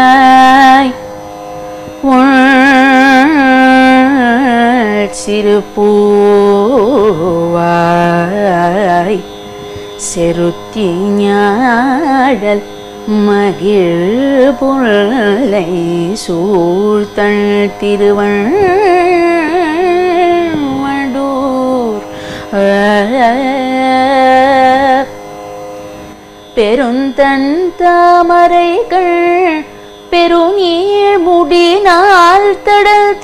மக்களுடனக்குறையாய் சிறு பூவாய் செருத்தி ஞாடல் மகிழ் பொருளை சூழ்த்தள் திருவள்ளூர் பெருந்தன் தாமரைகள் பெருநீர் முடினால் தடல்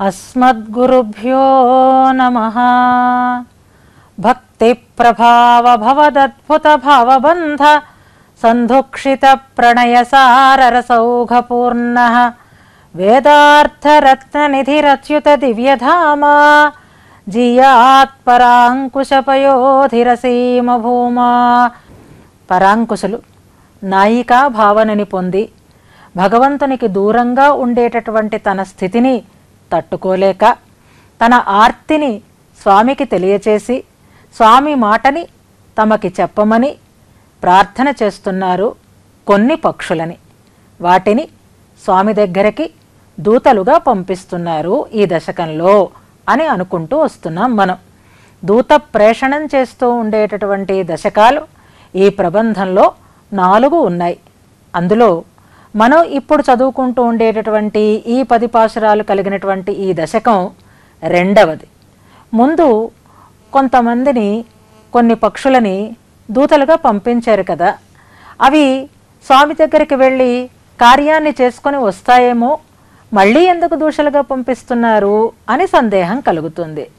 अस्मद्गुरुभ्यो नमः भक्तिप्रभाव भवदद्भुतभावबन्ध सन्धुक्षितप्रणयसाररसौघपूर्णः వేదార్థరత్ననిధిరచ్యుత దివ్యధామా జియాత్పరాంకుశపయోధిరసీమ భూమా పరాంకుశులు నాయికా భావనని పొంది భగవంతునికి దూరంగా ఉండేటటువంటి తన స్థితిని తట్టుకోలేక తన ఆర్తిని స్వామికి తెలియచేసి స్వామి మాటని తమకి చెప్పమని ప్రార్థన చేస్తున్నారు కొన్ని పక్షులని. వాటిని స్వామి దగ్గరికి దూతలుగా పంపిస్తున్నారు ఈ దశకంలో అని అనుకుంటూ వస్తున్నాం మనం. దూత ప్రేషణం చేస్తూ ఉండేటటువంటి దశకాలు ఈ ప్రబంధంలో నాలుగు ఉన్నాయి. అందులో మనం ఇప్పుడు చదువుకుంటూ ఉండేటటువంటి ఈ పది పాశురాలు కలిగినటువంటి ఈ దశకం రెండవది. ముందు కొంతమందిని కొన్ని పక్షులని దూతలుగా పంపించారు కదా. అవి స్వామి దగ్గరికి వెళ్ళి కార్యాన్ని చేసుకొని వస్తాయేమో మళ్ళీ ఎందుకు దూషలుగా పంపిస్తున్నారు అని సందేహం కలుగుతుంది.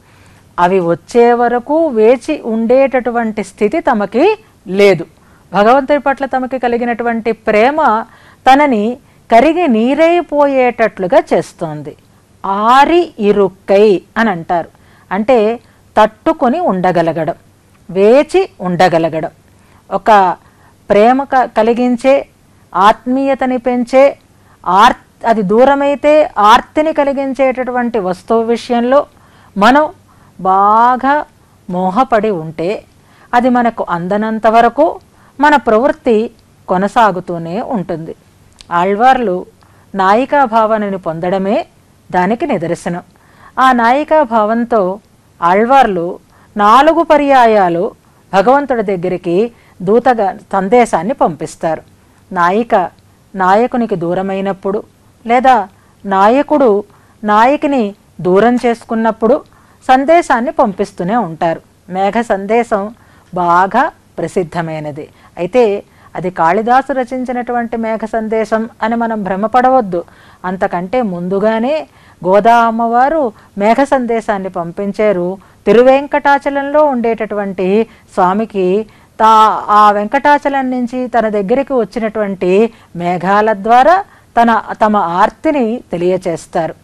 అవి వచ్చే వరకు వేచి ఉండేటటువంటి స్థితి తమకి లేదు. భగవంతుడి పట్ల తమకి కలిగినటువంటి ప్రేమ తనని కరిగి నీరైపోయేటట్లుగా చేస్తోంది. ఆరి ఇరుక్కై అని అంటారు. అంటే తట్టుకొని ఉండగలగడం వేచి ఉండగలగడం. ఒక ప్రేమ క- కలిగించే ఆత్మీయతని పెంచే ఆర్ అది దూరమైతే ఆర్తిని కలిగించేటటువంటి వస్తువు విషయంలో మనం బాగా మోహపడి ఉంటే అది మనకు అందనంత వరకు మన ప్రవృత్తి కొనసాగుతూనే ఉంటుంది. ఆళ్వార్లు నాయికా భావనని పొందడమే దానికి నిదర్శనం. ఆ నాయికా భావంతో ఆళ్వార్లు నాలుగు పర్యాయాలు భగవంతుడి దగ్గరికి దూతగా సందేశాన్ని పంపిస్తారు. నాయిక నాయకునికి దూరమైనప్పుడు లేదా నాయకుడు నాయకిని దూరం చేసుకున్నప్పుడు సందేశాన్ని పంపిస్తూనే ఉంటారు. మేఘ సందేశం బాగా ప్రసిద్ధమైనది. అయితే అది కాళిదాసు రచించినటువంటి మేఘ సందేశం అని మనం భ్రమపడవద్దు. అంతకంటే ముందుగానే గోదా అమ్మవారు మేఘ సందేశాన్ని పంపించారు. తిరువెంకటాచలంలో ఉండేటటువంటి స్వామికి తా ఆ వెంకటాచలం నుంచి తన దగ్గరికి వచ్చినటువంటి మేఘాల ద్వారా తన తమ ఆర్తిని తెలియచేస్తారు.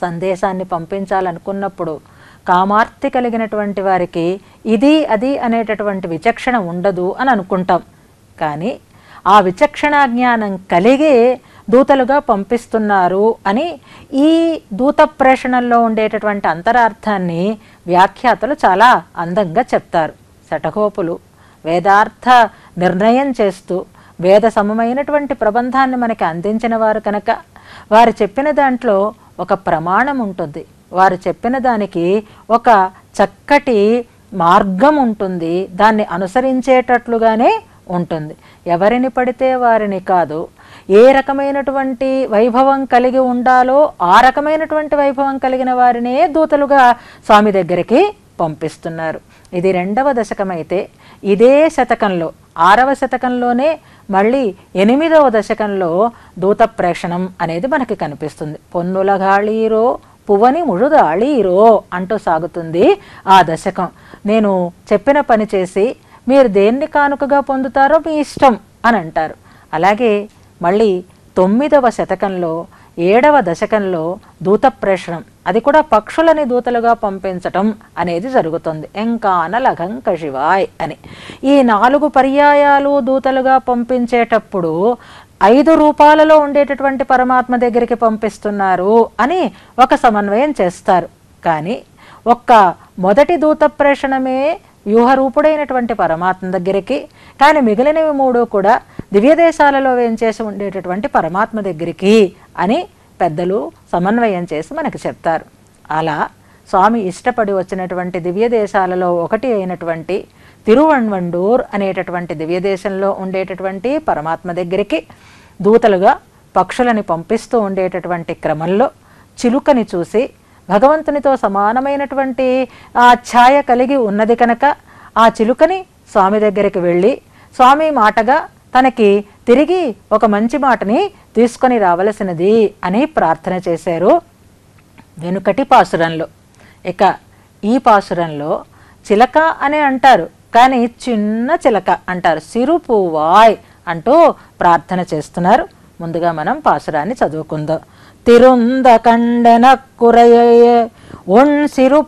సందేశాన్ని పంపించాలనుకున్నప్పుడు కామార్తి కలిగినటువంటి వారికి ఇది అది అనేటటువంటి విచక్షణ ఉండదు అని అనుకుంటాం. కానీ ఆ విచక్షణ జ్ఞానం కలిగే దూతలుగా పంపిస్తున్నారు అని ఈ దూత ప్రేషణల్లో ఉండేటటువంటి అంతరార్థాన్ని వ్యాఖ్యాతలు చాలా అందంగా చెప్తారు. శటగోపులు వేదార్థ నిర్ణయం చేస్తూ వేద సమమైనటువంటి ప్రబంధాన్ని మనకి అందించిన వారు కనుక వారు చెప్పిన దాంట్లో ఒక ప్రమాణం ఉంటుంది. వారు చెప్పిన దానికి ఒక చక్కటి మార్గం ఉంటుంది. దాన్ని అనుసరించేటట్లుగానే ఉంటుంది. ఎవరిని పడితే వారిని కాదు. ఏ రకమైనటువంటి వైభవం కలిగి ఉండాలో ఆ రకమైనటువంటి వైభవం కలిగిన వారినే దూతలుగా స్వామి దగ్గరికి పంపిస్తున్నారు. ఇది రెండవ దశకమైతే ఇదే శతకంలో ఆరవ శతకంలోనే మళ్ళీ ఎనిమిదవ దశకంలో దూత ప్రేషణం అనేది మనకి కనిపిస్తుంది. పొన్నుల గాళీరో పువ్వని ముഴുదాళీరో అంటూ సాగుతుంది ఆ దశకం. నేను చెప్పిన పని చేసి మీరు దేన్ని కానుకగా పొందుతారో మీ ఇష్టం అని అంటారు. అలాగే మళ్ళీ తొమ్మిదవ శతకంలో ఏడవ దశకంలో దూత ప్రేషణం అది కూడా పక్షులని దూతలుగా పంపించటం అనేది జరుగుతుంది. ఎంకాన లఘంక శివాయ్ అని. ఈ నాలుగు పర్యాయాలు దూతలుగా పంపించేటప్పుడు ఐదు రూపాలలో ఉండేటటువంటి పరమాత్మ దగ్గరికి పంపిస్తున్నారు అని ఒక సమన్వయం చేస్తారు. కానీ ఒక్క మొదటి దూత ప్రేషణమే వ్యూహరూపుడైనటువంటి పరమాత్మ దగ్గరికి కానీ మిగిలినవి మూడు కూడా దివ్యదేశాలలో వేయించేసి ఉండేటటువంటి పరమాత్మ దగ్గరికి అని పెద్దలు సమన్వయం చేసి మనకు చెప్తారు. అలా స్వామి ఇష్టపడి వచ్చినటువంటి దివ్యదేశాలలో ఒకటి అయినటువంటి తిరువణ్వండూర్ అనేటటువంటి దివ్యదేశంలో ఉండేటటువంటి పరమాత్మ దగ్గరికి దూతలుగా పక్షులని పంపిస్తూ ఉండేటటువంటి క్రమంలో చిలుకని చూసి భగవంతునితో సమానమైనటువంటి ఆ ఛాయ కలిగి ఉన్నది కనుక ఆ చిలుకని స్వామి దగ్గరికి వెళ్ళి స్వామి మాటగా తనకి తిరిగి ఒక మంచి మాటని తీసుకొని రావలసినది అని ప్రార్థన చేశారు వెనుకటి పాసురంలో ఇక ఈ పాసురంలో చిలక అని అంటారు కానీ చిన్న చిలక అంటారు. సిరుపువాయ్ అంటూ ప్రార్థన చేస్తున్నారు. ముందుగా మనం పాసురాన్ని చదువుకుందాం. తిరుంద కండన కురయ ఉన్ సిరు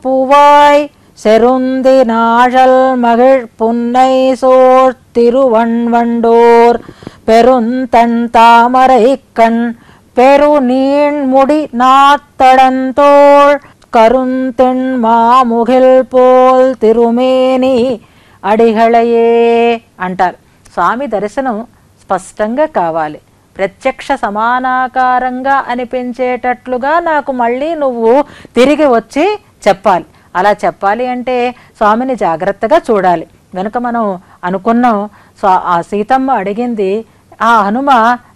పువ్వాయ్ செருந்தி நாழல் மகிழ் புன்னை சோர் திருவண்வண்டோர் பெருந்தன் தாமரை கண் பெரு நீண்முடி நாத்தடந்தோள் கருந்தெண் மாமுகில் போல் తిరుమేని అడిగళయే అంటారు స్వామి దర్శనం స్పష్టంగా కావాలి ప్రత్యక్ష సమానాకారంగా అనిపించేటట్లుగా నాకు మళ్ళీ నువ్వు తిరిగి వచ్చి చెప్పాలి అలా చెప్పాలి అంటే స్వామిని జాగ్రత్తగా చూడాలి. వెనుక మనం అనుకున్నాం స్వా ఆ సీతమ్మ అడిగింది ఆ హనుమ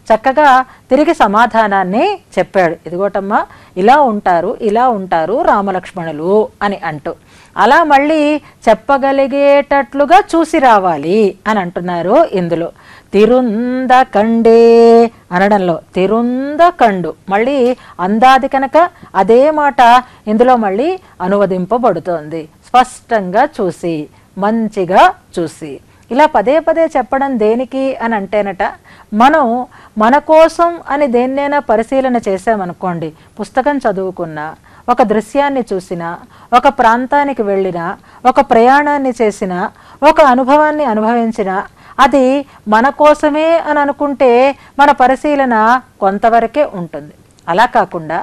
చక్కగా తిరిగి సమాధానాన్ని చెప్పాడు. ఇదిగోటమ్మా ఇలా ఉంటారు ఇలా ఉంటారు రామలక్ష్మణులు అని అంటూ. అలా మళ్ళీ చెప్పగలిగేటట్లుగా చూసి రావాలి అని అంటున్నారు ఇందులో. తిరుంద కండే అనడంలో తిరుంద కండు మళ్ళీ అందాది కనుక అదే మాట ఇందులో మళ్ళీ అనువదింపబడుతోంది. స్పష్టంగా చూసి మంచిగా చూసి. ఇలా పదే పదే చెప్పడం దేనికి అని అంటేనట మనం మన కోసం అని దేన్నైనా పరిశీలన చేసామనుకోండి పుస్తకం చదువుకున్నా ఒక దృశ్యాన్ని చూసినా ఒక ప్రాంతానికి వెళ్ళినా ఒక ప్రయాణాన్ని చేసినా ఒక అనుభవాన్ని అనుభవించినా అది మన కోసమే అని అనుకుంటే మన పరిశీలన కొంతవరకే ఉంటుంది. అలా కాకుండా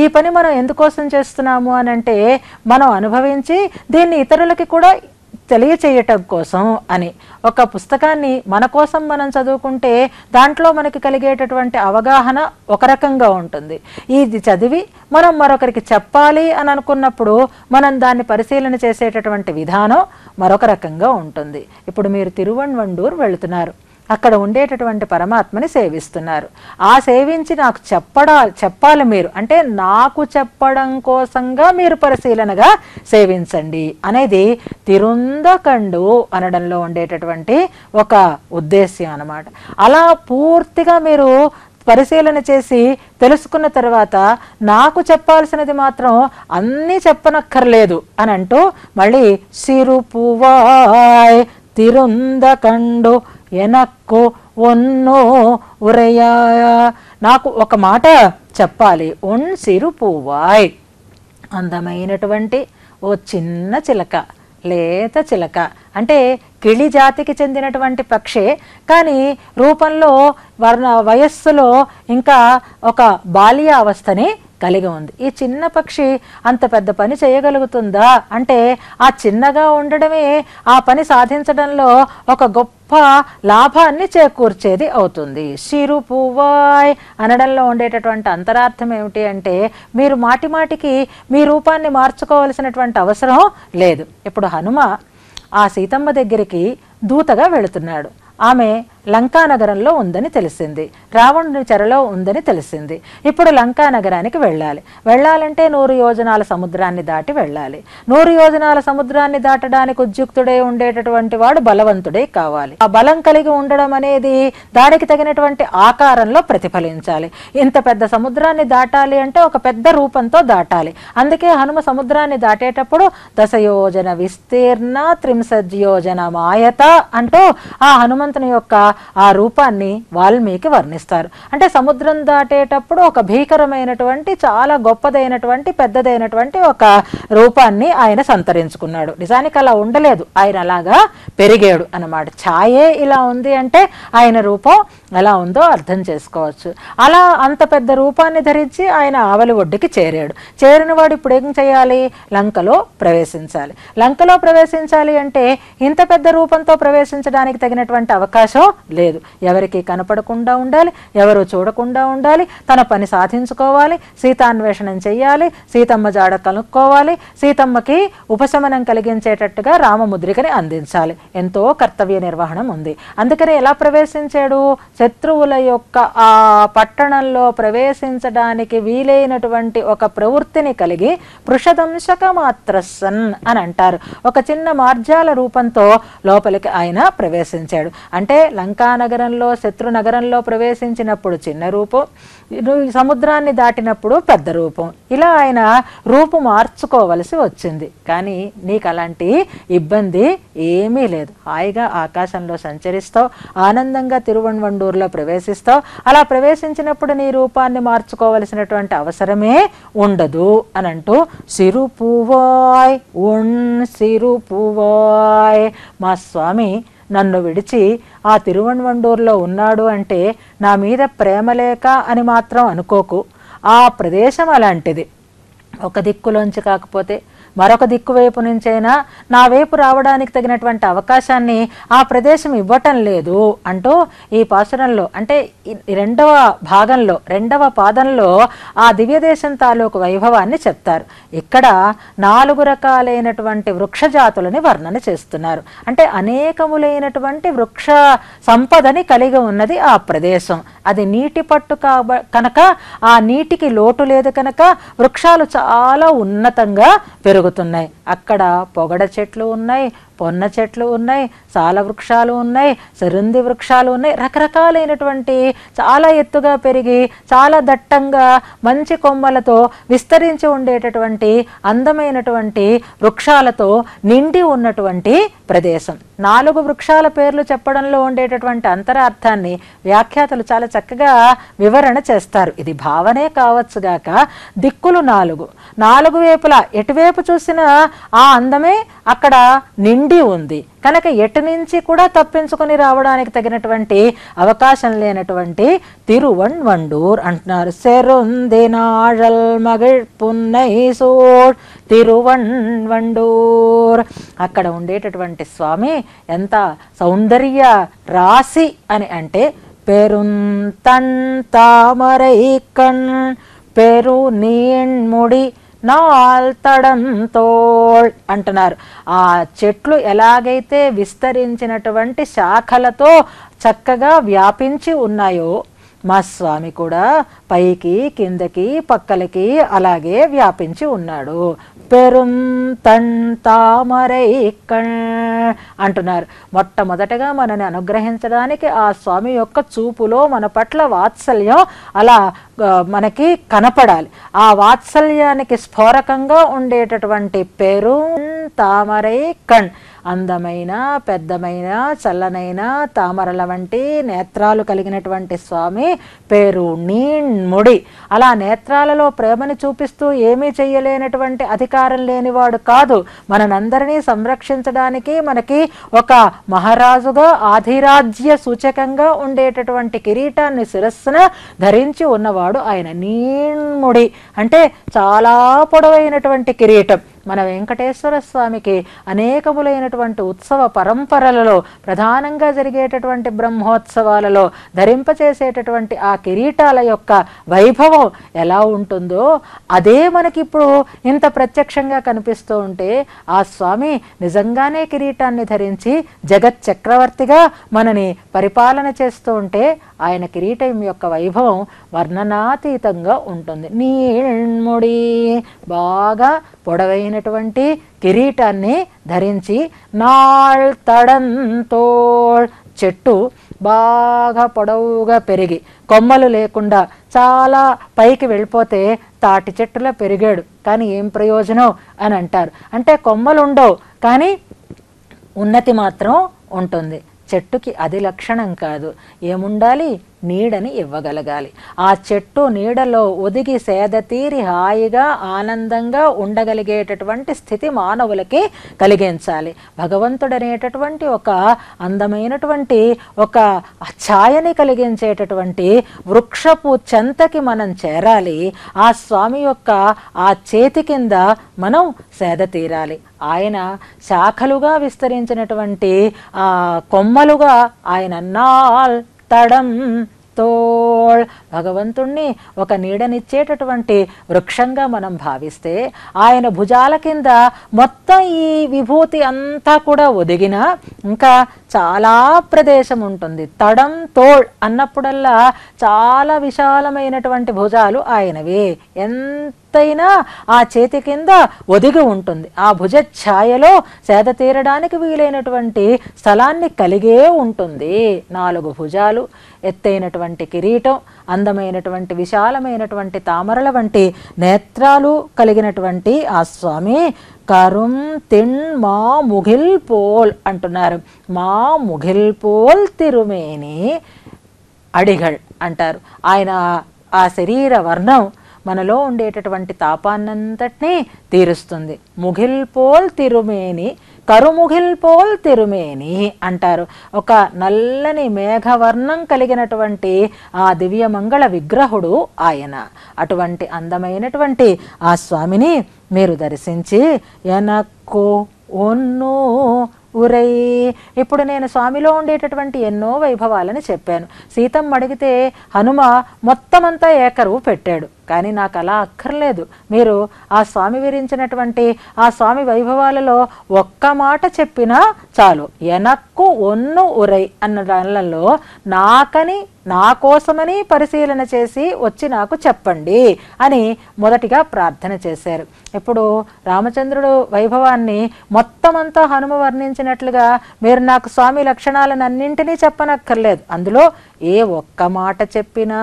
ఈ పని మనం ఎందుకోసం చేస్తున్నాము అని అంటే మనం అనుభవించి దీన్ని ఇతరులకి కూడా తెలియచేయటం కోసం అని. ఒక పుస్తకాన్ని మన కోసం మనం చదువుకుంటే దాంట్లో మనకి కలిగేటటువంటి అవగాహన ఒక రకంగా ఉంటుంది. ఇది చదివి మనం మరొకరికి చెప్పాలి అని అనుకున్నప్పుడు మనం దాన్ని పరిశీలన చేసేటటువంటి విధానం మరొక రకంగా ఉంటుంది. ఇప్పుడు మీరు తిరువణ్వండూరు వెళుతున్నారు. అక్కడ ఉండేటటువంటి పరమాత్మని సేవిస్తున్నారు. ఆ సేవించి నాకు చెప్పడా చెప్పాలి మీరు. అంటే నాకు చెప్పడం కోసంగా మీరు పరిశీలనగా సేవించండి అనేది తిరుందకండు అనడంలో ఉండేటటువంటి ఒక ఉద్దేశ్యం అన్నమాట. అలా పూర్తిగా మీరు పరిశీలన చేసి తెలుసుకున్న తర్వాత నాకు చెప్పాల్సినది మాత్రం అన్నీ చెప్పనక్కర్లేదు అని అంటూ మళ్ళీ సిరు పువ్వాయ్ ఎనక్కు ఒన్నో ఉరయా నాకు ఒక మాట చెప్పాలి. ఒన్ సిరుపువాయ్ అందమైనటువంటి ఓ చిన్న చిలక లేత చిలక. అంటే కిళి జాతికి చెందినటువంటి పక్షే. కానీ రూపంలో వర్ణ వయస్సులో ఇంకా ఒక బాల్యావస్థని కలిగి ఉంది. ఈ చిన్న పక్షి అంత పెద్ద పని చేయగలుగుతుందా? అంటే ఆ చిన్నగా ఉండడమే ఆ పని సాధించడంలో ఒక గొప్ప లాభాన్ని చేకూర్చేది అవుతుంది. సిరు పువ్వాయ్ అనడంలో ఉండేటటువంటి అంతరార్థం ఏమిటి అంటే మీరు మాటి మాటికి మీ రూపాన్ని మార్చుకోవలసినటువంటి అవసరం లేదు. ఇప్పుడు హనుమ ఆ సీతమ్మ దగ్గరికి దూతగా వెళుతున్నాడు. ఆమె లంకానగరంలో ఉందని తెలిసింది. రావణుని చెరలో ఉందని తెలిసింది. ఇప్పుడు లంకా నగరానికి వెళ్ళాలి. వెళ్ళాలంటే నూరు యోజనాల సముద్రాన్ని దాటి వెళ్ళాలి. నూరు యోజనాల సముద్రాన్ని దాటడానికి ఉద్యుక్తుడై ఉండేటటువంటి వాడు బలవంతుడే కావాలి. ఆ బలం కలిగి ఉండడం అనేది దానికి తగినటువంటి ఆకారంలో ప్రతిఫలించాలి. ఇంత పెద్ద సముద్రాన్ని దాటాలి అంటే ఒక పెద్ద రూపంతో దాటాలి. అందుకే హనుమ సముద్రాన్ని దాటేటప్పుడు దశయోజన విస్తీర్ణ త్రింశద్యోజన మాయత అంటూ ఆ హనుమంతుని యొక్క ఆ రూపాన్ని వాల్మీకి వర్ణిస్తారు. అంటే సముద్రం దాటేటప్పుడు ఒక భీకరమైనటువంటి చాలా గొప్పదైనటువంటి పెద్దదైనటువంటి ఒక రూపాన్ని ఆయన సంతరించుకున్నాడు. నిజానికి అలా ఉండలేదు. ఆయన అలాగా పెరిగాడు అన్నమాట. ఛాయే ఇలా ఉంది అంటే ఆయన రూపం ఎలా ఉందో అర్థం చేసుకోవచ్చు. అలా అంత పెద్ద రూపాన్ని ధరించి ఆయన ఆవలి ఒడ్డుకి చేరాడు. చేరిన వాడు ఇప్పుడు ఏం చేయాలి? లంకలో ప్రవేశించాలి. లంకలో ప్రవేశించాలి అంటే ఇంత పెద్ద రూపంతో ప్రవేశించడానికి తగినటువంటి అవకాశం లేదు. ఎవరికి కనపడకుండా ఉండాలి ఎవరు చూడకుండా ఉండాలి తన పని సాధించుకోవాలి సీతాన్వేషణం చేయాలి సీతమ్మ జాడ కనుక్కోవాలి సీతమ్మకి ఉపశమనం కలిగించేటట్టుగా రామముద్రికని అందించాలి. ఎంతో కర్తవ్య నిర్వహణం ఉంది. అందుకని ఎలా ప్రవేశించాడు? శత్రువుల యొక్క ఆ పట్టణంలో ప్రవేశించడానికి వీలైనటువంటి ఒక ప్రవృత్తిని కలిగి పృషదంశక మాత్రసన్ అని అంటారు. ఒక చిన్న మార్జాల రూపంతో లోపలికి ఆయన ప్రవేశించాడు. అంటే లంకా నగరంలో శత్రు నగరంలో ప్రవేశించినప్పుడు చిన్న రూపం సముద్రాన్ని దాటినప్పుడు పెద్ద రూపం. ఇలా ఆయన రూపు మార్చుకోవలసి వచ్చింది. కానీ నీకు అలాంటి ఇబ్బంది ఏమీ లేదు. హాయిగా ఆకాశంలో సంచరిస్తావు ఆనందంగా ఊర్లో ప్రవేశిస్తావు. అలా ప్రవేశించినప్పుడు నీ రూపాన్ని మార్చుకోవలసినటువంటి అవసరమే ఉండదు అని అంటూ సిరుపువాయ్ ఉన్ సిరుపువాయ్ మా స్వామి నన్ను విడిచి ఆ తిరువణ్వండూరులో ఉన్నాడు అంటే నా మీద ప్రేమ లేక అని మాత్రం అనుకోకు. ఆ ప్రదేశం అలాంటిది. ఒక దిక్కులోంచి కాకపోతే మరొక దిక్కు వైపు నుంచైనా నా వైపు రావడానికి తగినటువంటి అవకాశాన్ని ఆ ప్రదేశం ఇవ్వటం లేదు అంటూ ఈ పాసురంలో అంటే రెండవ భాగంలో రెండవ పాదంలో ఆ దివ్యదేశం తాలూకు వైభవాన్ని చెప్తారు. ఇక్కడ నాలుగు రకాలైనటువంటి వృక్ష జాతులని వర్ణన చేస్తున్నారు. అంటే అనేకములైనటువంటి వృక్ష సంపదని కలిగి ఉన్నది ఆ ప్రదేశం. అది నీటి పట్టు కాబ కనుక ఆ నీటికి లోటు లేదు కనుక వృక్షాలు చాలా ఉన్నతంగా పెరుగు పెరుగుతున్నాయి అక్కడ పొగడ చెట్లు ఉన్నాయి పొన్న చెట్లు ఉన్నాయి సాల వృక్షాలు ఉన్నాయి సరుంది వృక్షాలు ఉన్నాయి. రకరకాలైనటువంటి చాలా ఎత్తుగా పెరిగి చాలా దట్టంగా మంచి కొమ్మలతో విస్తరించి ఉండేటటువంటి అందమైనటువంటి వృక్షాలతో నిండి ఉన్నటువంటి ప్రదేశం. నాలుగు వృక్షాల పేర్లు చెప్పడంలో ఉండేటటువంటి అంతరార్థాన్ని వ్యాఖ్యాతలు చాలా చక్కగా వివరణ చేస్తారు. ఇది భావనే కావచ్చుగాక దిక్కులు నాలుగు. నాలుగు వైపులా ఎటువైపు చూసినా ఆ అందమే అక్కడ నిండి ఉంది. కనుక ఎటు నుంచి కూడా తప్పించుకొని రావడానికి తగినటువంటి అవకాశం లేనటువంటి తిరువణ్వండూర్ అంటున్నారు. సెరుందినాళల్ మగిళ్ పున్నై సూడ్ తిరువణ్వండూర్ అక్కడ ఉండేటటువంటి స్వామి ఎంత సౌందర్య రాశి అని అంటే పెరుంతన్ తామరై కణ్ పెరు నీణ్ముడి నాల్తడంతోళ్ అంటున్నారు. ఆ చెట్లు ఎలాగైతే విస్తరించినటువంటి శాఖలతో చక్కగా వ్యాపించి ఉన్నాయో మా స్వామి కూడా పైకి కిందకి పక్కలకి అలాగే వ్యాపించి ఉన్నాడు. పెరుం తన్ తామరై కణ్ అంటున్నారు. మొట్టమొదటగా మనని అనుగ్రహించడానికి ఆ స్వామి యొక్క చూపులో మన పట్ల వాత్సల్యం అలా మనకి కనపడాలి. ఆ వాత్సల్యానికి స్ఫోరకంగా ఉండేటటువంటి పేరు తామరై కణ్. అందమైన పెద్దమైన చల్లనైన తామరల వంటి నేత్రాలు కలిగినటువంటి స్వామి పేరు నీణ్ముడి. అలా నేత్రాలలో ప్రేమని చూపిస్తూ ఏమీ చేయలేనటువంటి అధికారం లేనివాడు కాదు. మనందరినీ సంరక్షించడానికి మనకి ఒక మహారాజుగా ఆధిరాజ్య సూచకంగా ఉండేటటువంటి కిరీటాన్ని శిరస్సున ధరించి ఉన్నవాడు ఆయన నీణ్ముడి అంటే చాలా పొడవైనటువంటి కిరీటం. మన వెంకటేశ్వర స్వామికి అనేకములైనటువంటి ఉత్సవ పరంపరలలో ప్రధానంగా జరిగేటటువంటి బ్రహ్మోత్సవాలలో ధరింపచేసేటటువంటి ఆ కిరీటాల యొక్క వైభవం ఎలా ఉంటుందో అదే మనకిప్పుడు ఇంత ప్రత్యక్షంగా కనిపిస్తూ ఉంటే ఆ స్వామి నిజంగానే కిరీటాన్ని ధరించి జగత్ చక్రవర్తిగా మనని పరిపాలన చేస్తూ ఉంటే ఆయన కిరీటం యొక్క వైభవం వర్ణనాతీతంగా ఉంటుంది. నీళ్ముడి బాగా పొడవైన అయినటువంటి కిరీటాన్ని ధరించి నాళ్ తడంతోళ్ చెట్టు బాగా పొడవుగా పెరిగి కొమ్మలు లేకుండా చాలా పైకి వెళ్ళిపోతే తాటి చెట్టులో పెరిగాడు. కానీ ఏం ప్రయోజనం అని అంటారు. అంటే కొమ్మలు ఉండవు కానీ ఉన్నతి మాత్రం ఉంటుంది. చెట్టుకి అది లక్షణం కాదు. ఏముండాలి? నీడని ఇవ్వగలగాలి. ఆ చెట్టు నీడలో ఒదిగి సేద తీరి హాయిగా ఆనందంగా ఉండగలిగేటటువంటి స్థితి మానవులకి కలిగించాలి. భగవంతుడనేటటువంటి ఒక అందమైనటువంటి ఒక ఛాయని కలిగించేటటువంటి వృక్షపు చెంతకి మనం చేరాలి. ఆ స్వామి యొక్క ఆ చేతి కింద మనం సేద తీరాలి. ఆయన శాఖలుగా విస్తరించినటువంటి ఆ కొమ్మలుగా ఆయన నాల్ తడం తోళ్ భగవంతుణ్ణి ఒక నీడనిచ్చేటటువంటి వృక్షంగా మనం భావిస్తే ఆయన భుజాల కింద మొత్తం ఈ విభూతి అంతా కూడా ఒదిగినా ఇంకా చాలా ప్రదేశం ఉంటుంది. తడం తోళ్ అన్నప్పుడల్లా చాలా విశాలమైనటువంటి భుజాలు ఆయనవి. ఎంతైనా ఆ చేతి కింద ఒదిగి ఉంటుంది. ఆ భుజ ఛాయలో సేద తీరడానికి వీలైనటువంటి స్థలాన్ని కలిగే ఉంటుంది. నాలుగు భుజాలు ఎత్తైనటువంటి కిరీటం అందమైనటువంటి విశాలమైనటువంటి తామరల వంటి నేత్రాలు కలిగినటువంటి ఆ స్వామి కరుం తిన్ మా ముఘిల్ పోల్ అంటున్నారు. మా ముగిల్ పోల్ తిరుమేని అడిగల్ అంటారు. ఆయన ఆ శరీర వర్ణం మనలో ఉండేటటువంటి తాపాన్నంతటినీ తీరుస్తుంది. ముగిల్ పోల్ తిరుమేని కరుముగిల్ పోల్ తిరుమేని అంటారు. ఒక నల్లని మేఘవర్ణం కలిగినటువంటి ఆ దివ్యమంగళ విగ్రహుడు ఆయన. అటువంటి అందమైనటువంటి ఆ స్వామిని మీరు దర్శించి ఎనక్కు ఒన్ను ఉరై. ఇప్పుడు నేను స్వామిలో ఉండేటటువంటి ఎన్నో వైభవాలని చెప్పాను. సీతమ్మ అడిగితే హనుమ మొత్తమంతా ఏకరువు పెట్టాడు. కానీ నాకు అలా అక్కర్లేదు. మీరు ఆ స్వామి విరించినటువంటి ఆ స్వామి వైభవాలలో ఒక్క మాట చెప్పినా చాలు. ఎనక్కు ఒన్ను ఉరై అన్న దానిలలో నాకని నా కోసమని పరిశీలన చేసి వచ్చి నాకు చెప్పండి అని మొదటిగా ప్రార్థన చేశారు. ఇప్పుడు రామచంద్రుడు వైభవాన్ని మొత్తం అంతా హనుమ వర్ణించినట్లుగా మీరు నాకు స్వామి లక్షణాలను అన్నింటినీ చెప్పనక్కర్లేదు. అందులో ఏ ఒక్క మాట చెప్పినా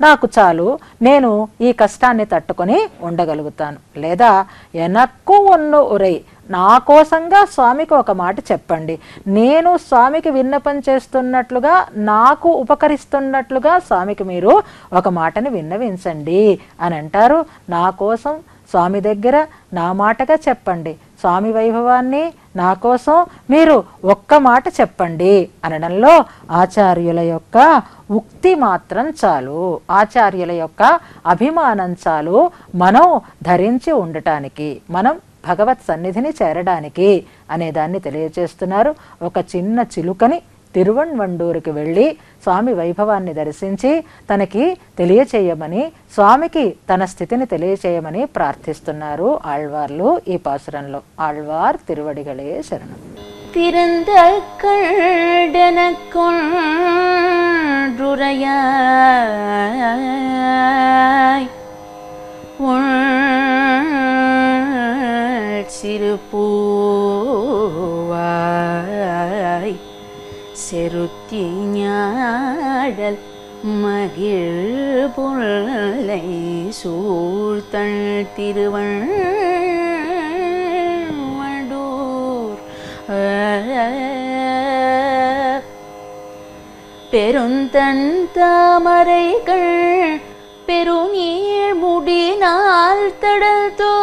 నాకు చాలు. నేను ఈ ఈ కష్టాన్ని తట్టుకొని ఉండగలుగుతాను. లేదా ఎనక్కు ఒన్ను ఉరై నా కోసంగా స్వామికి ఒక మాట చెప్పండి. నేను స్వామికి విన్నపం చేస్తున్నట్లుగా నాకు ఉపకరిస్తున్నట్లుగా స్వామికి మీరు ఒక మాటని విన్నవించండి. అని అంటారు. నా కోసం స్వామి దగ్గర నా మాటగా చెప్పండి. స్వామి వైభవాన్ని నా కోసం మీరు ఒక్క మాట చెప్పండి అనడంలో ఆచార్యుల యొక్క ఉక్తి మాత్రం చాలు. ఆచార్యుల యొక్క అభిమానం చాలు. మనం ధరించి ఉండటానికి మనం భగవత్ సన్నిధిని చేరడానికి అనేదాన్ని తెలియచేస్తున్నారు. ఒక చిన్న చిలుకని తిరువణ్వండూరుకి వెళ్ళి స్వామి వైభవాన్ని దర్శించి తనకి తెలియచేయమని స్వామికి తన స్థితిని తెలియచేయమని ప్రార్థిస్తున్నారు ఆళ్వార్లు ఈ పాసురంలో ఆళ్వార్ తిరువడిగలే శరణం திறந்த கண்டனக்கொன்றுரையாய் உள் சிறு பூவாய் செருத்தி ஞாடல் மகிழ் புல்லை சூழ்த்தள் திருவள்ளூர் பெருந்தன் தாமரைகள் பெருநீர் முடினால் தடத்தோ